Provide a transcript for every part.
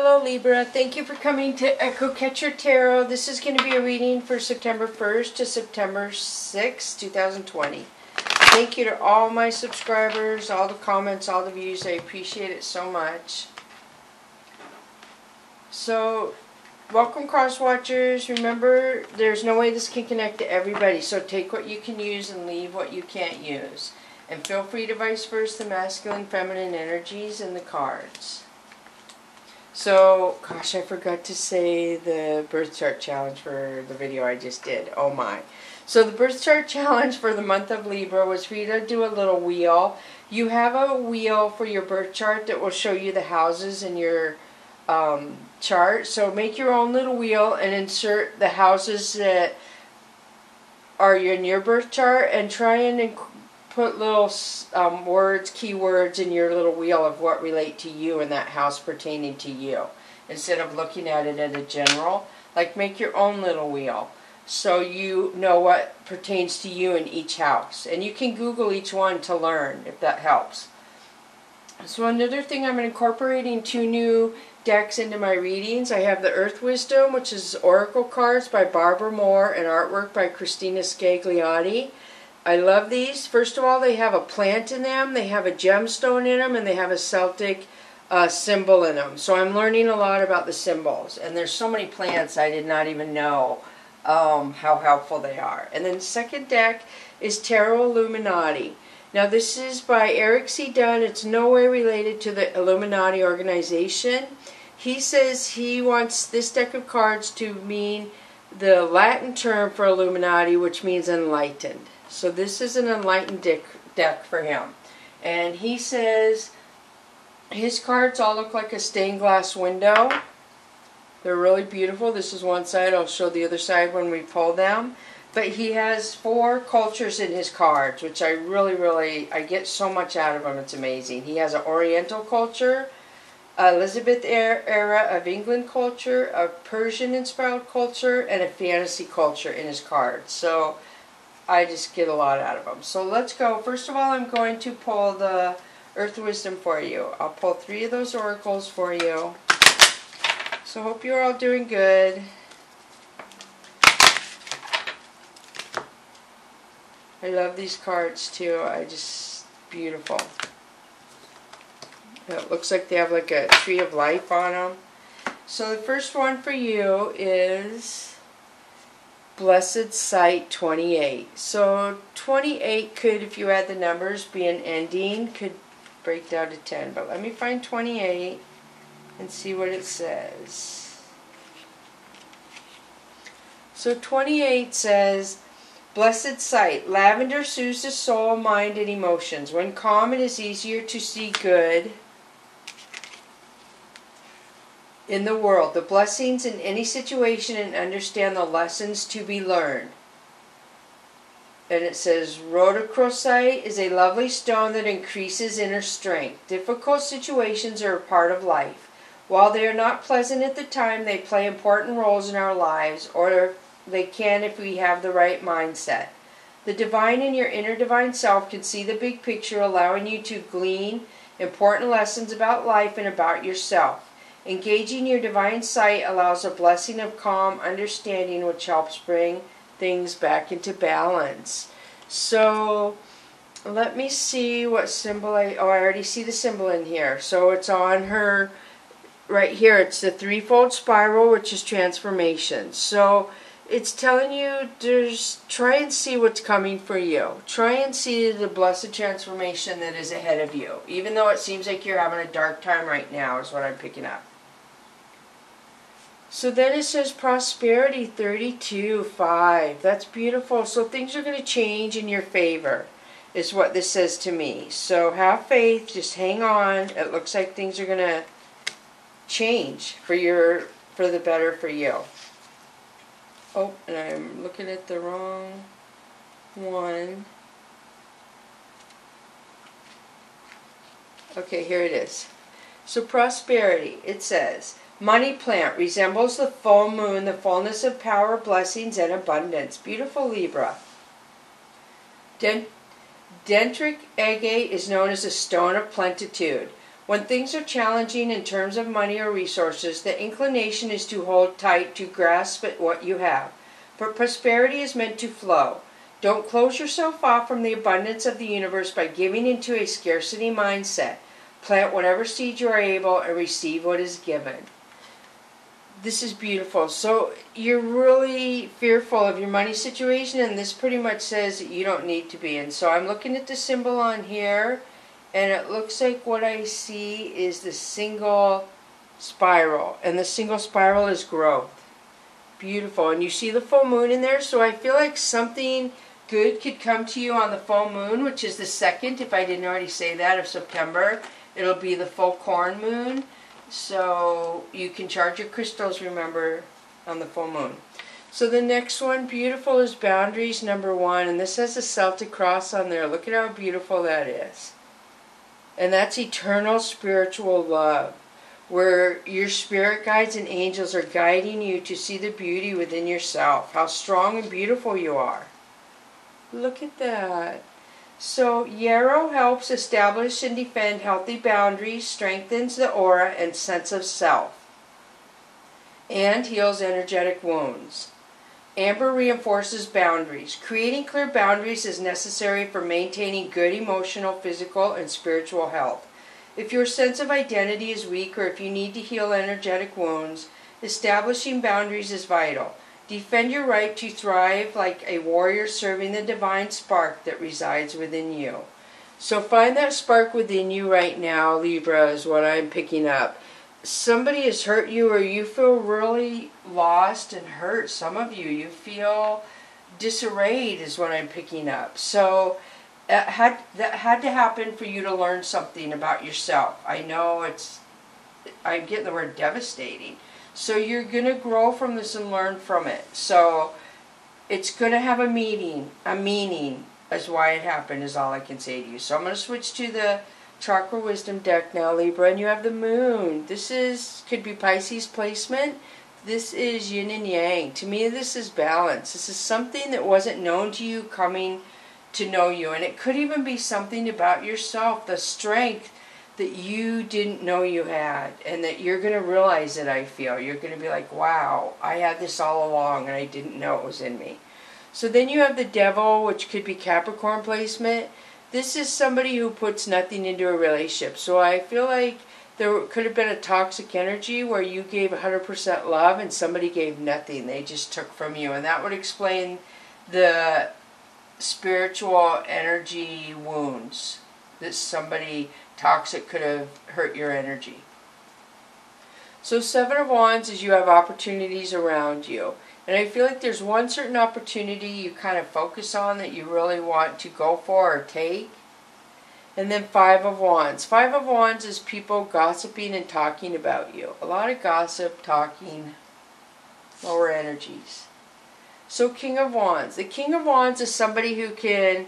Hello Libra, thank you for coming to EchoCatcher Tarot. This is going to be a reading for September 1st to September 6, 2020. Thank you to all my subscribers, all the comments, all the views. I appreciate it so much. So, welcome cross watchers. Remember, there's no way this can connect to everybody, so take what you can use and leave what you can't use. And feel free to vice versa the masculine, feminine energies in the cards. So, gosh, I forgot to say the birth chart challenge for the video I just did. Oh my. So the birth chart challenge for the month of Libra was for you to do a little wheel. You have a wheel for your birth chart that will show you the houses in your um, chart. So make your own little wheel and insert the houses that are in your birth chart and try and put little um, words, keywords in your little wheel of what relate to you in that house pertaining to you. Instead of looking at it as a general, like make your own little wheel so you know what pertains to you in each house. And you can Google each one to learn if that helps. So another thing, I'm incorporating two new decks into my readings. I have the Earth Wisdom, which is Oracle cards by Barbara Moore and artwork by Cristina Scagliotti. I love these. First of all, they have a plant in them, they have a gemstone in them, and they have a Celtic uh, symbol in them. So I'm learning a lot about the symbols. And there's so many plants I did not even know um, how helpful they are. And then second deck is Tarot Illuminati. Now this is by Erik C. Dunne. It's no way related to the Illuminati organization. He says he wants this deck of cards to mean the Latin term for Illuminati, which means enlightened. So this is an enlightened deck, deck for him. And he says his cards all look like a stained glass window. They're really beautiful. This is one side. I'll show the other side when we pull them. But he has four cultures in his cards, which I really, really, I get so much out of them. It's amazing. He has an Oriental culture, Elizabeth era of England culture, a Persian-inspired culture, and a fantasy culture in his cards. So I just get a lot out of them. So let's go. First of all, I'm going to pull the Earth Wisdom for you. I'll pull three of those oracles for you. So hope you're all doing good. I love these cards too. I just, beautiful. It looks like they have like a tree of life on them. So the first one for you is Blessed Sight 28. So 28 could, if you add the numbers, be an ending, could break down to 10. But let me find 28 and see what it says. So 28 says, Blessed sight, lavender soothes the soul, mind, and emotions. When calm, it is easier to see good in the world, the blessings in any situation, and understand the lessons to be learned. And it says, rhodochrosite is a lovely stone that increases inner strength. Difficult situations are a part of life. While they are not pleasant at the time, they play important roles in our lives, or they can if we have the right mindset. The divine in your inner divine self can see the big picture, allowing you to glean important lessons about life and about yourself. Engaging your divine sight allows a blessing of calm understanding which helps bring things back into balance. So let me see what symbol I, oh I already see the symbol in here. So it's on her, right here, it's the threefold spiral which is transformation. So it's telling you just try and see what's coming for you. Try and see the blessed transformation that is ahead of you. Even though it seems like you're having a dark time right now is what I'm picking up. So then it says prosperity 32, 5. That's beautiful. So things are going to change in your favor is what this says to me. So have faith. Just hang on. It looks like things are going to change for your for the better for you. Oh, and I'm looking at the wrong one. Okay, here it is. So prosperity, it says, Money plant resembles the full moon, the fullness of power, blessings, and abundance. Beautiful Libra. Dent Dendritic agate is known as a stone of plenitude. When things are challenging in terms of money or resources, the inclination is to hold tight to grasp at what you have. For prosperity is meant to flow. Don't close yourself off from the abundance of the universe by giving into a scarcity mindset. Plant whatever seed you are able and receive what is given. This is beautiful. So you're really fearful of your money situation, and this pretty much says that you don't need to be. And so I'm looking at the symbol on here and it looks like what I see is the single spiral and the single spiral is growth beautiful and you see the full moon in there so I feel like something good could come to you on the full moon which is the second if I didn't already say that of September it'll be the full corn moon so you can charge your crystals remember on the full moon so the next one beautiful is boundaries number one and this has a Celtic cross on there look at how beautiful that is and that's eternal spiritual love, where your spirit guides and angels are guiding you to see the beauty within yourself, how strong and beautiful you are. Look at that. So, Yarrow helps establish and defend healthy boundaries, strengthens the aura and sense of self, and heals energetic wounds. Amber reinforces boundaries. Creating clear boundaries is necessary for maintaining good emotional, physical, and spiritual health. If your sense of identity is weak or if you need to heal energetic wounds, establishing boundaries is vital. Defend your right to thrive like a warrior serving the divine spark that resides within you. So find that spark within you right now, Libra, is what I'm picking up somebody has hurt you or you feel really lost and hurt, some of you, you feel disarrayed is what I'm picking up. So uh, had that had to happen for you to learn something about yourself. I know it's I'm getting the word devastating. So you're going to grow from this and learn from it. So it's going to have a meaning, a meaning as why it happened is all I can say to you. So I'm going to switch to the Chakra Wisdom deck now, Libra, and you have the Moon. This is, could be Pisces placement. This is yin and yang. To me, this is balance. This is something that wasn't known to you coming to know you. And it could even be something about yourself, the strength that you didn't know you had. And that you're going to realize it, I feel. You're going to be like, wow, I had this all along and I didn't know it was in me. So then you have the Devil, which could be Capricorn placement this is somebody who puts nothing into a relationship. So I feel like there could have been a toxic energy where you gave 100% love and somebody gave nothing. They just took from you. And that would explain the spiritual energy wounds that somebody toxic could have hurt your energy. So Seven of Wands is you have opportunities around you. And I feel like there's one certain opportunity you kind of focus on that you really want to go for or take. And then Five of Wands. Five of Wands is people gossiping and talking about you. A lot of gossip, talking, lower energies. So King of Wands. The King of Wands is somebody who can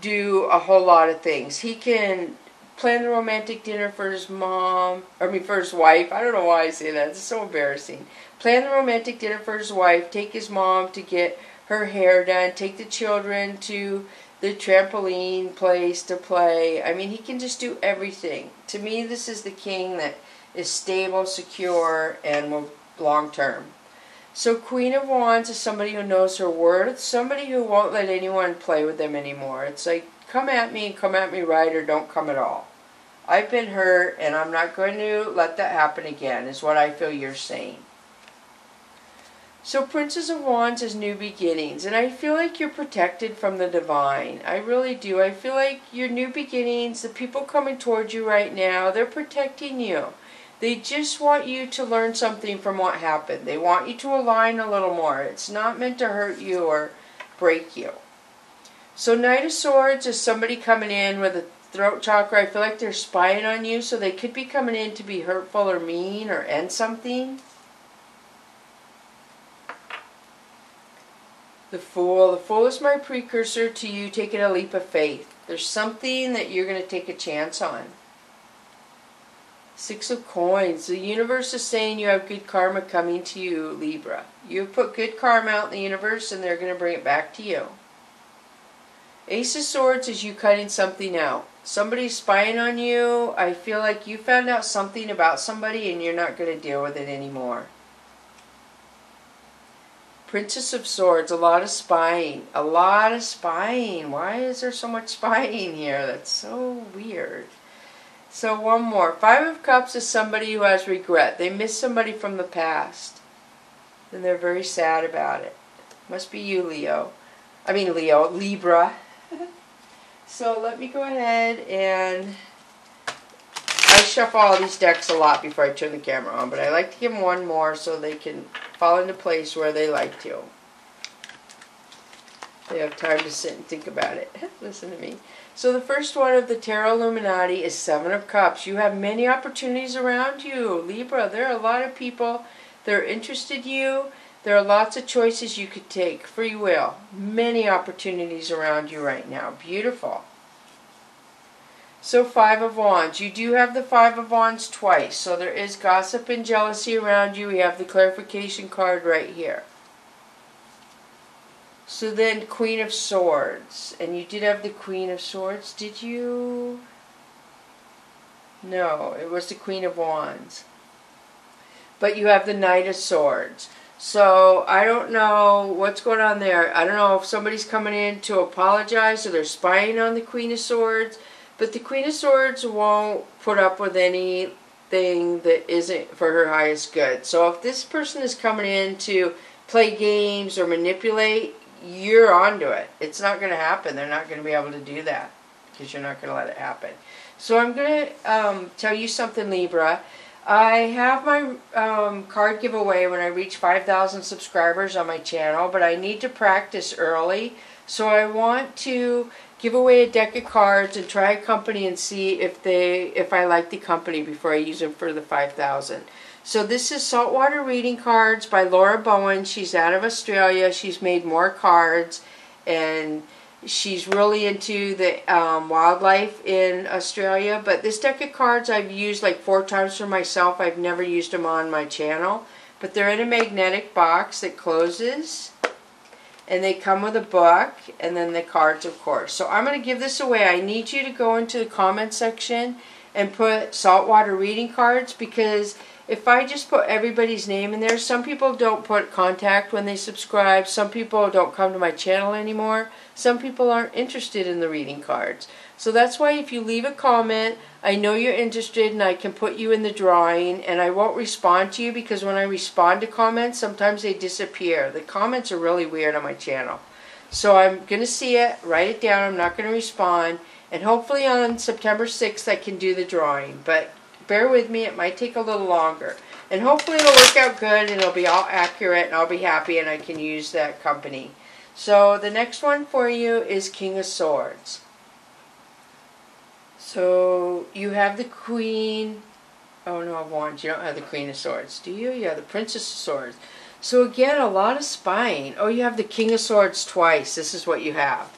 do a whole lot of things. He can plan the romantic dinner for his mom, or I mean for his wife. I don't know why I say that. It's so embarrassing plan the romantic dinner for his wife, take his mom to get her hair done, take the children to the trampoline place to play. I mean, he can just do everything. To me, this is the king that is stable, secure, and long term. So Queen of Wands is somebody who knows her worth, somebody who won't let anyone play with them anymore. It's like, come at me and come at me right or don't come at all. I've been hurt and I'm not going to let that happen again, is what I feel you're saying. So Princess of Wands is new beginnings, and I feel like you're protected from the divine. I really do. I feel like your new beginnings, the people coming towards you right now, they're protecting you. They just want you to learn something from what happened. They want you to align a little more. It's not meant to hurt you or break you. So Knight of Swords is somebody coming in with a throat chakra. I feel like they're spying on you, so they could be coming in to be hurtful or mean or end something. The Fool. The Fool is my precursor to you taking a leap of faith. There's something that you're going to take a chance on. Six of Coins. The universe is saying you have good karma coming to you, Libra. You've put good karma out in the universe and they're going to bring it back to you. Ace of Swords is you cutting something out. Somebody's spying on you. I feel like you found out something about somebody and you're not going to deal with it anymore. Princess of Swords, a lot of spying. A lot of spying. Why is there so much spying here? That's so weird. So one more. Five of Cups is somebody who has regret. They miss somebody from the past. And they're very sad about it. Must be you, Leo. I mean Leo, Libra. So let me go ahead and I shuffle all these decks a lot before I turn the camera on, but I like to give them one more so they can fall into place where they like to. They have time to sit and think about it. Listen to me. So the first one of the Tarot Illuminati is Seven of Cups. You have many opportunities around you, Libra. There are a lot of people that are interested in you. There are lots of choices you could take. Free will. Many opportunities around you right now. Beautiful. So Five of Wands. You do have the Five of Wands twice. So there is gossip and jealousy around you. We have the clarification card right here. So then Queen of Swords. And you did have the Queen of Swords, did you? No, it was the Queen of Wands. But you have the Knight of Swords. So I don't know what's going on there. I don't know if somebody's coming in to apologize or they're spying on the Queen of Swords. But the Queen of Swords won't put up with anything that isn't for her highest good. So if this person is coming in to play games or manipulate, you're onto it. It's not going to happen. They're not going to be able to do that because you're not going to let it happen. So I'm going to um, tell you something, Libra. I have my um, card giveaway when I reach 5,000 subscribers on my channel, but I need to practice early. So I want to give away a deck of cards and try a company and see if they if I like the company before I use them for the 5,000. So this is Saltwater Reading Cards by Laura Bowen. She's out of Australia. She's made more cards and she's really into the um, wildlife in Australia. But this deck of cards I've used like four times for myself. I've never used them on my channel. But they're in a magnetic box that closes. And they come with a book and then the cards, of course. So I'm going to give this away. I need you to go into the comment section and put saltwater reading cards because if I just put everybody's name in there, some people don't put contact when they subscribe. Some people don't come to my channel anymore. Some people aren't interested in the reading cards. So that's why if you leave a comment, I know you're interested and I can put you in the drawing and I won't respond to you because when I respond to comments, sometimes they disappear. The comments are really weird on my channel. So I'm going to see it, write it down, I'm not going to respond, and hopefully on September 6th I can do the drawing. But bear with me, it might take a little longer. And hopefully it'll work out good and it'll be all accurate and I'll be happy and I can use that company. So the next one for you is King of Swords. So you have the Queen, oh no, of Wands, you don't have the Queen of Swords, do you? You have the Princess of Swords. So again, a lot of spying. Oh, you have the King of Swords twice. This is what you have.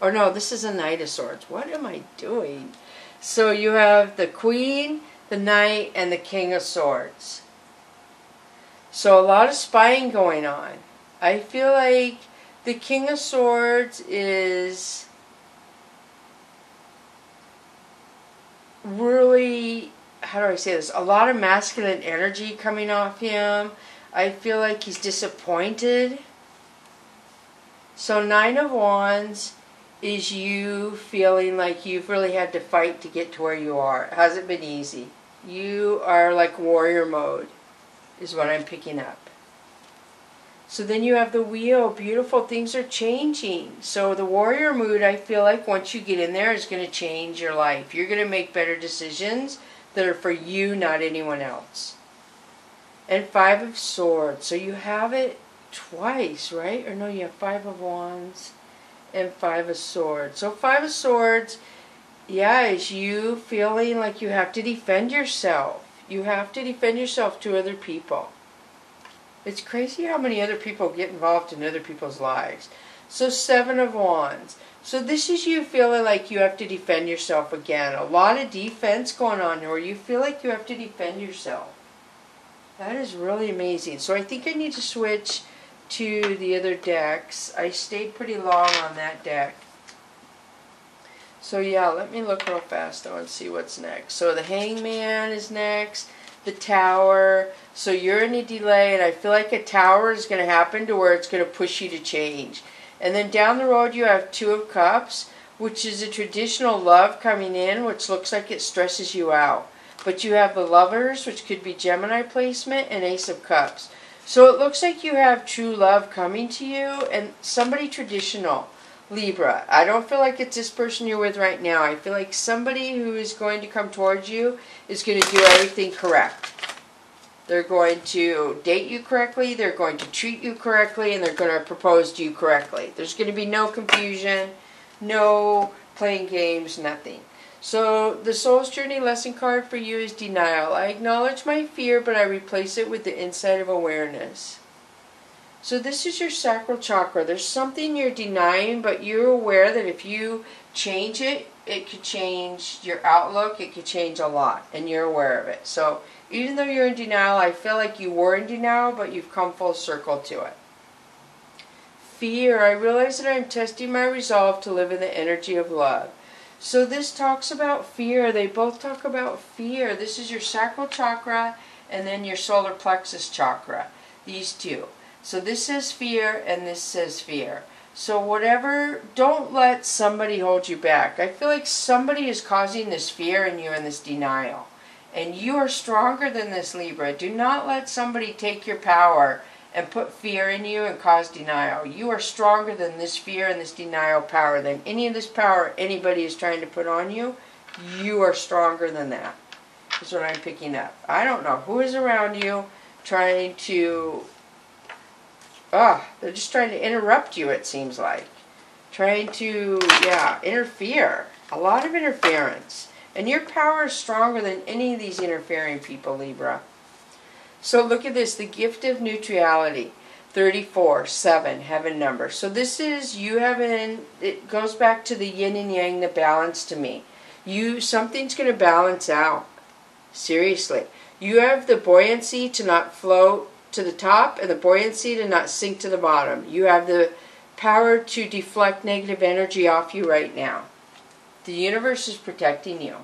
Or no, this is a Knight of Swords. What am I doing? So you have the Queen, the Knight, and the King of Swords. So a lot of spying going on. I feel like the King of Swords is really, how do I say this, a lot of masculine energy coming off him. I feel like he's disappointed. So Nine of Wands is you feeling like you've really had to fight to get to where you are. It hasn't been easy. You are like warrior mode is what I'm picking up. So then you have the wheel. Beautiful things are changing. So the warrior mood, I feel like once you get in there, is going to change your life. You're going to make better decisions that are for you, not anyone else. And five of swords. So you have it twice, right? Or no, you have five of wands and five of swords. So five of swords, yeah, is you feeling like you have to defend yourself. You have to defend yourself to other people. It's crazy how many other people get involved in other people's lives. So Seven of Wands. So this is you feeling like you have to defend yourself again. A lot of defense going on where you feel like you have to defend yourself. That is really amazing. So I think I need to switch to the other decks. I stayed pretty long on that deck. So yeah, let me look real fast though and see what's next. So the hangman is next, the tower. So you're in a delay and I feel like a tower is going to happen to where it's going to push you to change. And then down the road you have two of cups, which is a traditional love coming in, which looks like it stresses you out. But you have the lovers, which could be Gemini placement, and ace of cups. So it looks like you have true love coming to you and somebody traditional. Libra, I don't feel like it's this person you're with right now. I feel like somebody who is going to come towards you is going to do everything correct. They're going to date you correctly, they're going to treat you correctly, and they're going to propose to you correctly. There's going to be no confusion, no playing games, nothing. So the Soul's Journey lesson card for you is denial. I acknowledge my fear, but I replace it with the insight of awareness. So this is your sacral chakra. There's something you're denying, but you're aware that if you change it, it could change your outlook. It could change a lot, and you're aware of it. So even though you're in denial, I feel like you were in denial, but you've come full circle to it. Fear. I realize that I'm testing my resolve to live in the energy of love. So this talks about fear. They both talk about fear. This is your sacral chakra and then your solar plexus chakra. These two. So this says fear and this says fear. So whatever, don't let somebody hold you back. I feel like somebody is causing this fear in you and this denial. And you are stronger than this Libra. Do not let somebody take your power and put fear in you and cause denial. You are stronger than this fear and this denial power, than any of this power anybody is trying to put on you. You are stronger than that. Is what I'm picking up. I don't know who is around you trying to ah, they're just trying to interrupt you, it seems like. Trying to, yeah, interfere. A lot of interference. And your power is stronger than any of these interfering people, Libra. So look at this, the gift of neutrality. 34, 7, heaven number. So this is, you have an, it goes back to the yin and yang, the balance to me. You, something's going to balance out. Seriously. You have the buoyancy to not float to the top and the buoyancy to not sink to the bottom. You have the power to deflect negative energy off you right now. The universe is protecting you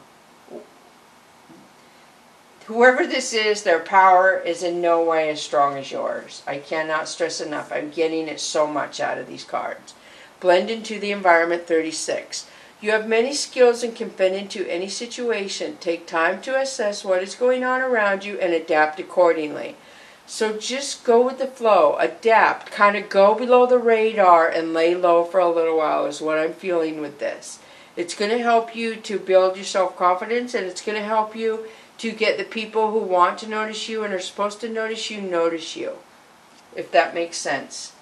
whoever this is, their power is in no way as strong as yours. I cannot stress enough. I'm getting it so much out of these cards. Blend into the environment 36. You have many skills and can fit into any situation. Take time to assess what is going on around you and adapt accordingly. So just go with the flow, adapt, kind of go below the radar and lay low for a little while is what I'm feeling with this. It's going to help you to build your self-confidence and it's going to help you to get the people who want to notice you and are supposed to notice you notice you, if that makes sense.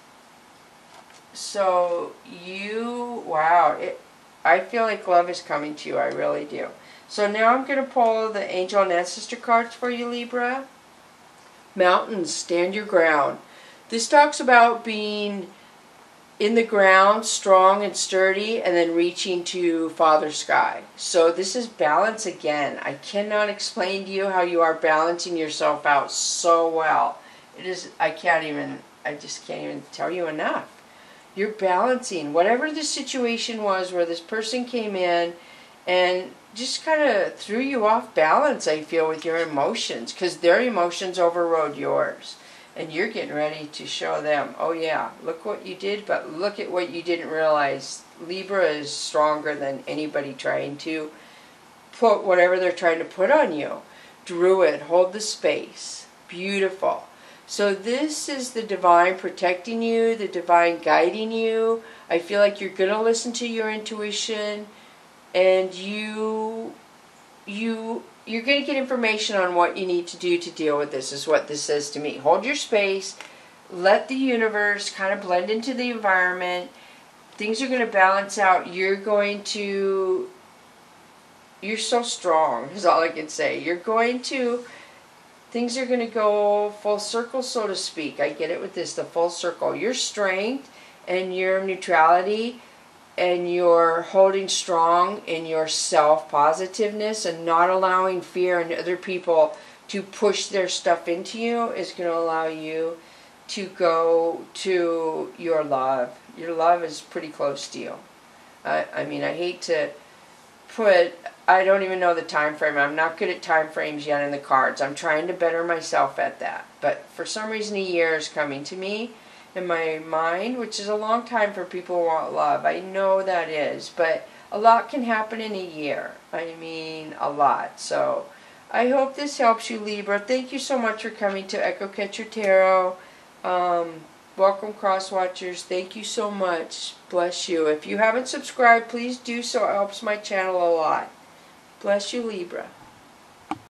So you, wow, it, I feel like love is coming to you. I really do. So now I'm going to pull the angel and ancestor cards for you, Libra. Mountains, stand your ground. This talks about being in the ground, strong and sturdy, and then reaching to Father Sky. So this is balance again. I cannot explain to you how you are balancing yourself out so well. It is, I can't even, I just can't even tell you enough. You're balancing. Whatever the situation was where this person came in and just kind of threw you off balance, I feel, with your emotions, because their emotions overrode yours and you're getting ready to show them, oh yeah, look what you did, but look at what you didn't realize. Libra is stronger than anybody trying to put whatever they're trying to put on you. Druid, hold the space. Beautiful. So this is the divine protecting you, the divine guiding you. I feel like you're going to listen to your intuition and you you you're going to get information on what you need to do to deal with this is what this says to me. Hold your space. Let the universe kind of blend into the environment. Things are going to balance out. You're going to you're so strong is all i can say. You're going to things are going to go full circle so to speak. I get it with this the full circle. Your strength and your neutrality and you're holding strong in your self positiveness and not allowing fear and other people to push their stuff into you is going to allow you to go to your love. Your love is pretty close to you. I, I mean, I hate to put I don't even know the time frame. I'm not good at time frames yet in the cards. I'm trying to better myself at that. But for some reason a year is coming to me in my mind, which is a long time for people who want love. I know that is, but a lot can happen in a year. I mean, a lot. So I hope this helps you, Libra. Thank you so much for coming to EchoCatcher Tarot. Um, welcome, Cross Watchers. Thank you so much. Bless you. If you haven't subscribed, please do so. It helps my channel a lot. Bless you, Libra.